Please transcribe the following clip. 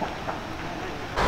何?